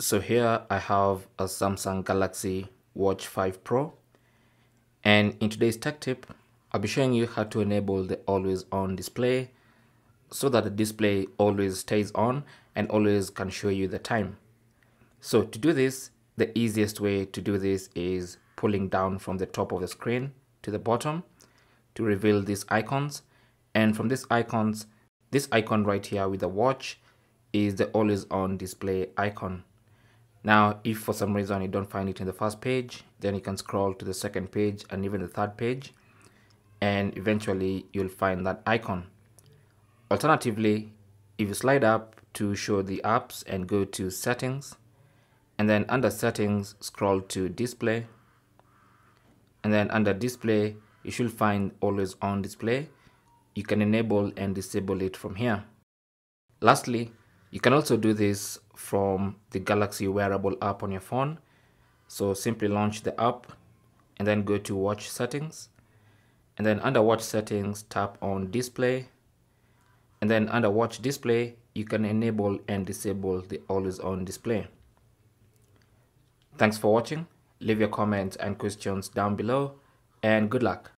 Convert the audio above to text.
So here I have a Samsung Galaxy Watch 5 Pro. And in today's tech tip I'll be showing you how to enable the always on display so that the display always stays on and always can show you the time. So to do this the easiest way to do this is pulling down from the top of the screen to the bottom to reveal these icons. And from these icons this icon right here with the watch is the always on display icon now if for some reason you don't find it in the first page then you can scroll to the second page and even the third page and eventually you'll find that icon. Alternatively if you slide up to show the apps and go to settings and then under settings scroll to display and then under display you should find always on display. You can enable and disable it from here. Lastly you can also do this from the galaxy wearable app on your phone so simply launch the app and then go to watch settings and then under watch settings tap on display and then under watch display you can enable and disable the always on display Thanks for watching. Leave your comments and questions down below and good luck.